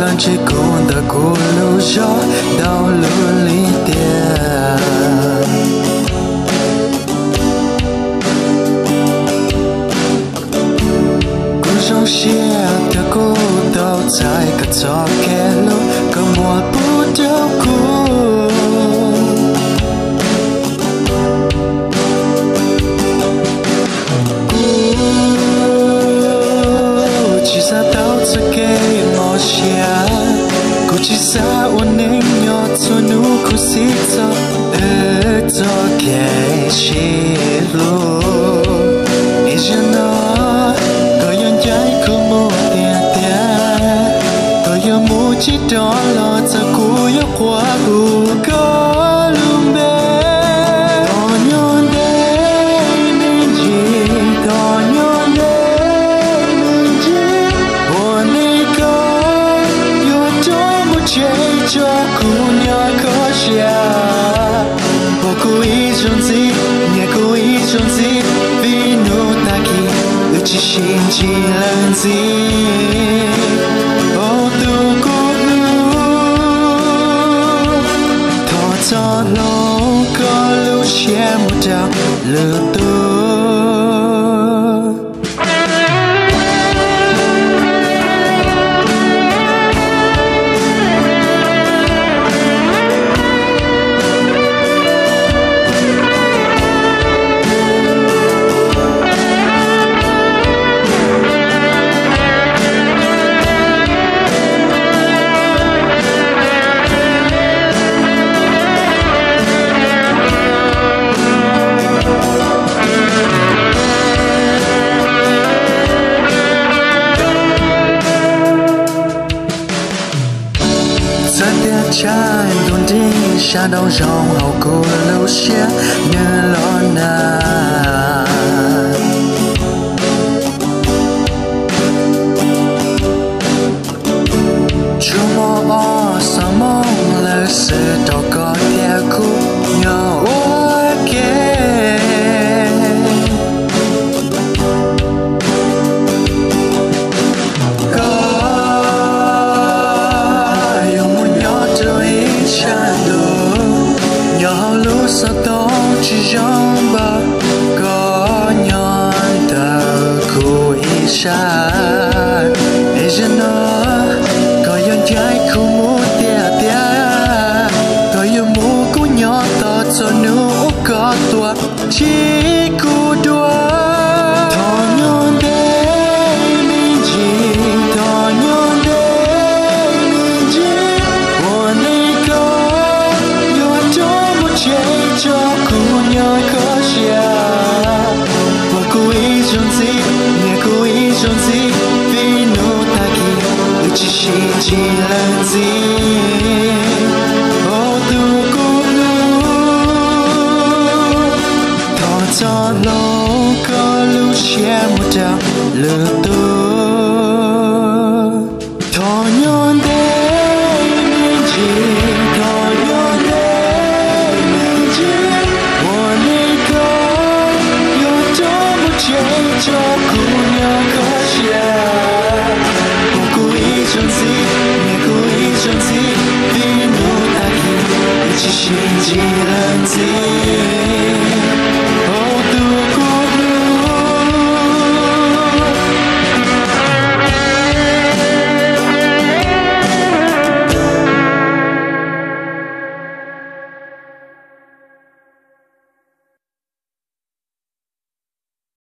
lunch con da golo jo da kẻ chi lu đi cho nó có yon trái không mua tiền tiền có yon mua chỉ đó lo cho cú yếu quá buồn 只剩一人钱，无独孤路，拖着路过路线不到路。trong dòng hậu cô lưu xiết như lo nào. deixar e je no koyon jai kumu tia tia koyon mu nhỏ to cho tsonu có tua chi Le dos